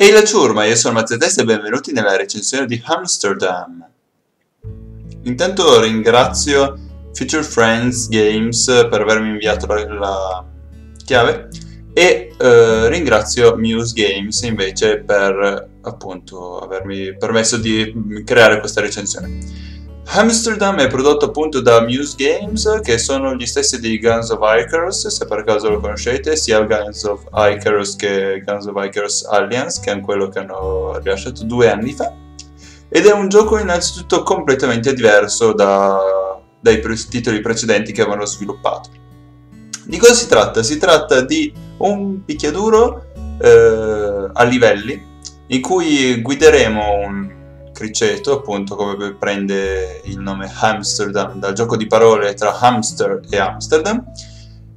Ehi la ciurma, io sono Mazzetesta e benvenuti nella recensione di Amsterdam. Intanto ringrazio Future Friends Games per avermi inviato la, la chiave e eh, ringrazio Muse Games invece per appunto avermi permesso di creare questa recensione. Amsterdam è prodotto appunto da Muse Games, che sono gli stessi di Guns of Icarus, se per caso lo conoscete, sia Guns of Icarus che Guns of Icarus Alliance, che è quello che hanno rilasciato due anni fa. Ed è un gioco innanzitutto completamente diverso da, dai pre titoli precedenti che avevano sviluppato. Di cosa si tratta? Si tratta di un picchiaduro eh, a livelli in cui guideremo un criceto, appunto come prende il nome Amsterdam dal gioco di parole tra hamster e Amsterdam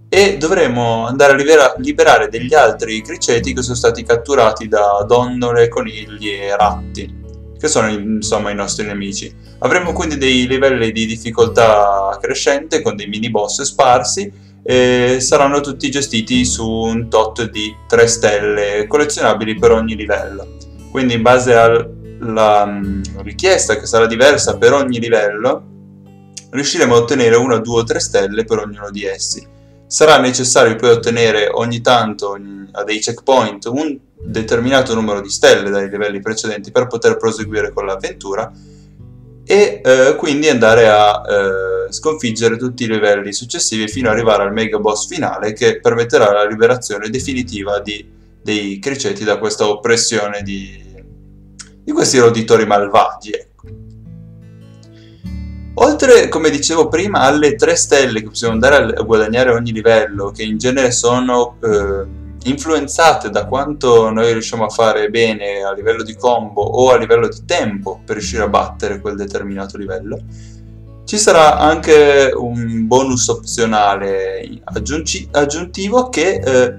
e dovremo andare a libera liberare degli altri criceti che sono stati catturati da donnole, conigli e ratti che sono insomma i nostri nemici. Avremo quindi dei livelli di difficoltà crescente con dei mini boss sparsi e saranno tutti gestiti su un tot di 3 stelle collezionabili per ogni livello. Quindi in base al la mm, richiesta che sarà diversa per ogni livello, riusciremo a ottenere una, due o tre stelle per ognuno di essi. Sarà necessario poi ottenere ogni tanto a dei checkpoint un determinato numero di stelle dai livelli precedenti per poter proseguire con l'avventura e eh, quindi andare a eh, sconfiggere tutti i livelli successivi fino ad arrivare al mega boss finale che permetterà la liberazione definitiva di, dei criceti da questa oppressione di, di questi roditori malvagi. Ecco. Oltre, come dicevo prima, alle 3 stelle che possiamo andare a guadagnare ogni livello, che in genere sono eh, influenzate da quanto noi riusciamo a fare bene a livello di combo o a livello di tempo per riuscire a battere quel determinato livello, ci sarà anche un bonus opzionale aggiuntivo che eh,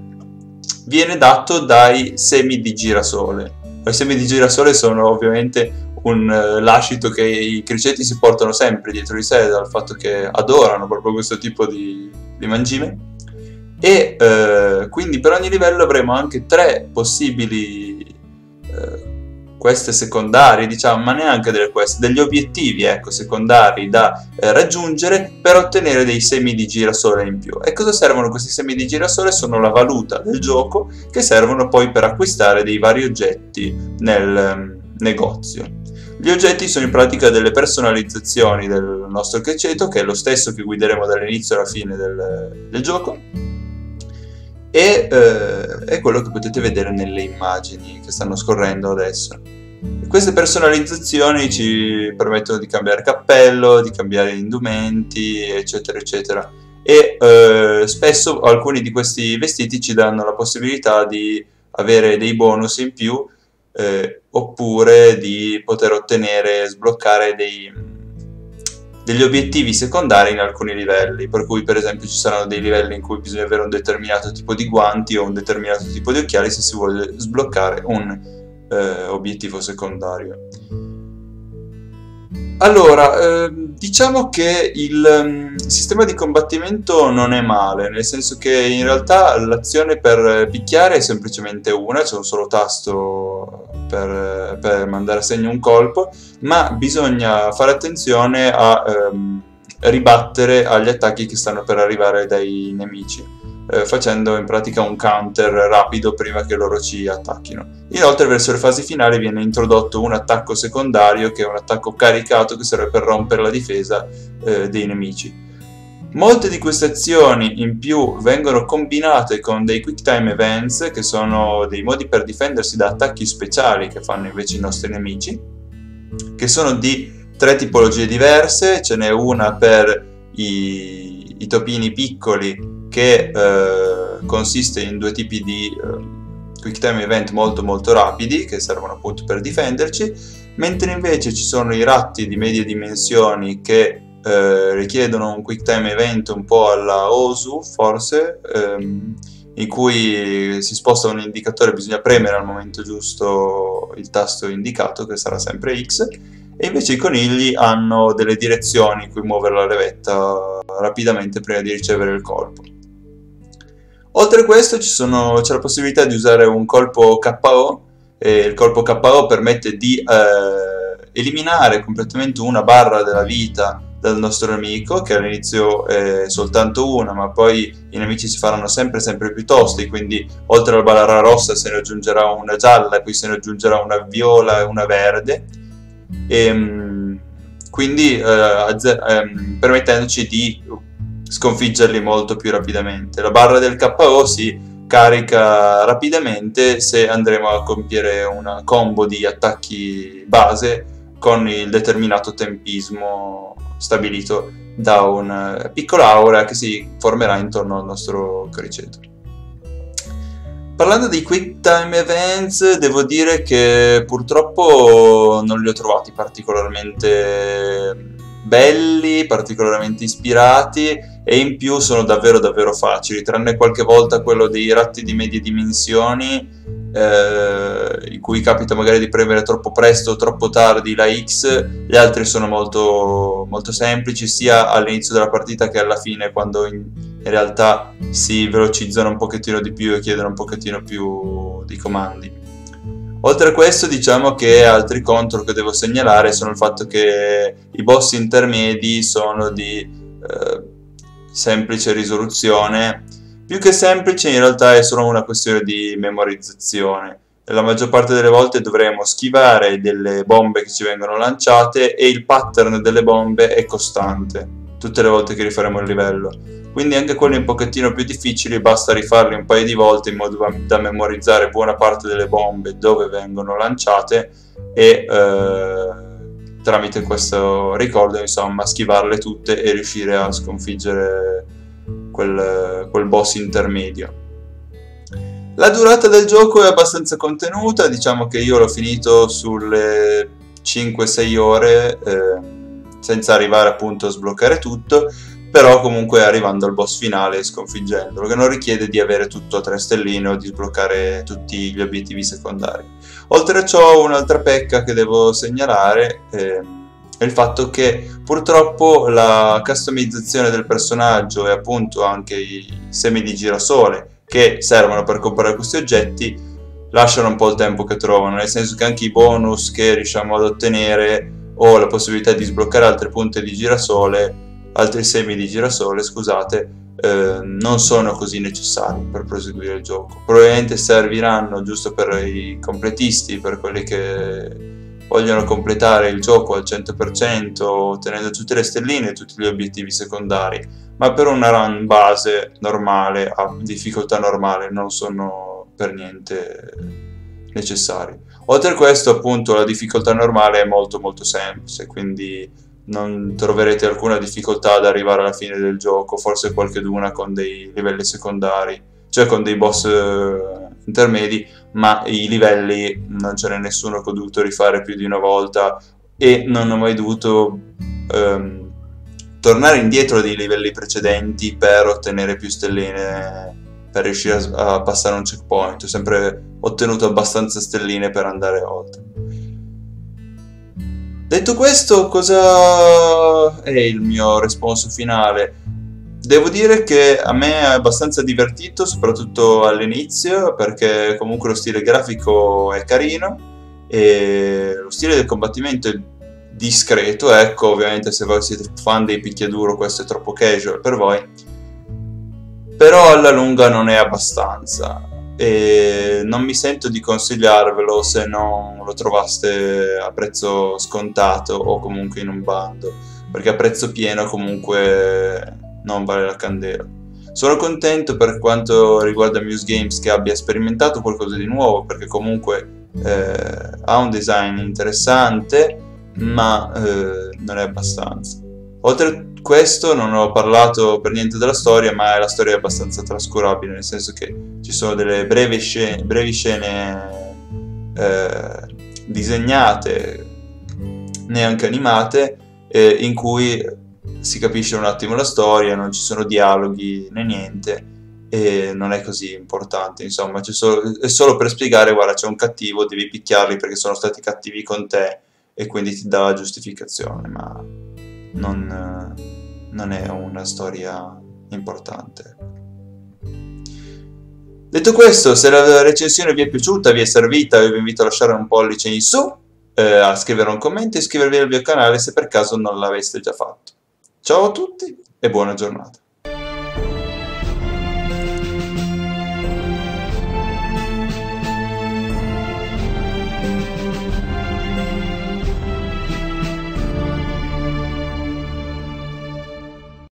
viene dato dai semi di girasole i semi di girasole sono ovviamente un uh, lascito che i criceti si portano sempre dietro di sé dal fatto che adorano proprio questo tipo di, di mangime. E uh, quindi per ogni livello avremo anche tre possibili queste secondarie, diciamo, ma neanche delle quest, degli obiettivi ecco, secondari da eh, raggiungere per ottenere dei semi di girasole in più. E cosa servono questi semi di girasole? Sono la valuta del gioco che servono poi per acquistare dei vari oggetti nel um, negozio. Gli oggetti sono in pratica delle personalizzazioni del nostro criceto, che è lo stesso che guideremo dall'inizio alla fine del, del gioco, e eh, è quello che potete vedere nelle immagini che stanno scorrendo adesso. Queste personalizzazioni ci permettono di cambiare cappello, di cambiare indumenti, eccetera, eccetera. E eh, spesso alcuni di questi vestiti ci danno la possibilità di avere dei bonus in più eh, oppure di poter ottenere, sbloccare dei, degli obiettivi secondari in alcuni livelli, per cui per esempio ci saranno dei livelli in cui bisogna avere un determinato tipo di guanti o un determinato tipo di occhiali se si vuole sbloccare un eh, obiettivo secondario. Allora, eh, diciamo che il um, sistema di combattimento non è male, nel senso che in realtà l'azione per picchiare è semplicemente una, c'è un solo tasto per, per, mandare a segno un colpo, ma bisogna fare attenzione a um, ribattere agli attacchi che stanno per arrivare dai nemici eh, facendo in pratica un counter rapido prima che loro ci attacchino. Inoltre verso le fasi finali viene introdotto un attacco secondario che è un attacco caricato che serve per rompere la difesa eh, dei nemici. Molte di queste azioni in più vengono combinate con dei quick time events che sono dei modi per difendersi da attacchi speciali che fanno invece i nostri nemici che sono di tre tipologie diverse, ce n'è una per i, i topini piccoli che eh, consiste in due tipi di eh, quick time event molto molto rapidi che servono appunto per difenderci mentre invece ci sono i ratti di medie dimensioni che eh, richiedono un quick time event un po' alla OSU forse ehm, in cui si sposta un indicatore bisogna premere al momento giusto il tasto indicato che sarà sempre X e invece i conigli hanno delle direzioni in cui muovere la levetta rapidamente prima di ricevere il colpo. Oltre a questo c'è la possibilità di usare un colpo KO e il colpo KO permette di eh, eliminare completamente una barra della vita dal nostro nemico, che all'inizio è soltanto una, ma poi i nemici si faranno sempre sempre più tosti, quindi oltre alla barra rossa se ne aggiungerà una gialla, poi se ne aggiungerà una viola e una verde, e, ehm, quindi eh, ehm, permettendoci di sconfiggerli molto più rapidamente. La barra del KO si carica rapidamente se andremo a compiere una combo di attacchi base con il determinato tempismo stabilito da una piccola aura che si formerà intorno al nostro criceto. Parlando di quick time events, devo dire che purtroppo non li ho trovati particolarmente belli, particolarmente ispirati e in più sono davvero davvero facili, tranne qualche volta quello dei ratti di medie dimensioni eh, in cui capita magari di premere troppo presto o troppo tardi la X, gli altri sono molto, molto semplici sia all'inizio della partita che alla fine quando in, in realtà si velocizzano un pochettino di più e chiedono un pochettino più di comandi. Oltre a questo diciamo che altri contro che devo segnalare sono il fatto che i boss intermedi sono di eh, semplice risoluzione. Più che semplice in realtà è solo una questione di memorizzazione. La maggior parte delle volte dovremo schivare delle bombe che ci vengono lanciate e il pattern delle bombe è costante tutte le volte che rifaremo il livello. Quindi anche quelli un pochettino più difficili basta rifarli un paio di volte in modo da memorizzare buona parte delle bombe dove vengono lanciate e eh, tramite questo ricordo insomma schivarle tutte e riuscire a sconfiggere quel, quel boss intermedio. La durata del gioco è abbastanza contenuta, diciamo che io l'ho finito sulle 5-6 ore eh, senza arrivare appunto a sbloccare tutto, però comunque arrivando al boss finale e sconfiggendolo, che non richiede di avere tutto a 3 stelline o di sbloccare tutti gli obiettivi secondari. Oltre a ciò un'altra pecca che devo segnalare eh, è il fatto che purtroppo la customizzazione del personaggio e appunto anche i semi di girasole che servono per comprare questi oggetti lasciano un po' il tempo che trovano, nel senso che anche i bonus che riusciamo ad ottenere o la possibilità di sbloccare altre punte di girasole, altri semi di girasole, scusate, eh, non sono così necessari per proseguire il gioco. Probabilmente serviranno giusto per i completisti, per quelli che vogliono completare il gioco al 100% ottenendo tutte le stelline e tutti gli obiettivi secondari, ma per una run base normale, a difficoltà normale, non sono per niente necessari. Oltre a questo, appunto, la difficoltà normale è molto molto semplice, quindi non troverete alcuna difficoltà ad arrivare alla fine del gioco, forse qualche duna con dei livelli secondari, cioè con dei boss eh, intermedi, ma i livelli non ce n'è nessuno che ho dovuto rifare più di una volta e non ho mai dovuto ehm, tornare indietro dei livelli precedenti per ottenere più stelline per riuscire a, a passare un checkpoint. Ho sempre ottenuto abbastanza stelline per andare oltre. Detto questo, cosa è il mio responso finale? Devo dire che a me è abbastanza divertito, soprattutto all'inizio, perché comunque lo stile grafico è carino e lo stile del combattimento è discreto, ecco, ovviamente se voi siete fan dei picchiaduro questo è troppo casual per voi, però alla lunga non è abbastanza e non mi sento di consigliarvelo se non lo trovaste a prezzo scontato o comunque in un bando perché a prezzo pieno comunque non vale la candela. Sono contento per quanto riguarda Muse Games che abbia sperimentato qualcosa di nuovo perché comunque eh, ha un design interessante ma eh, non è abbastanza. Oltre a questo non ho parlato per niente della storia, ma la storia è abbastanza trascurabile, nel senso che ci sono delle brevi scene, brevi scene eh, disegnate, neanche animate, eh, in cui si capisce un attimo la storia, non ci sono dialoghi né niente e non è così importante, insomma, solo, è solo per spiegare, guarda, c'è un cattivo, devi picchiarli perché sono stati cattivi con te e quindi ti dà la giustificazione, ma non non è una storia importante. Detto questo, se la recensione vi è piaciuta, vi è servita, vi invito a lasciare un pollice in su, eh, a scrivere un commento e iscrivervi al mio canale se per caso non l'aveste già fatto. Ciao a tutti e buona giornata.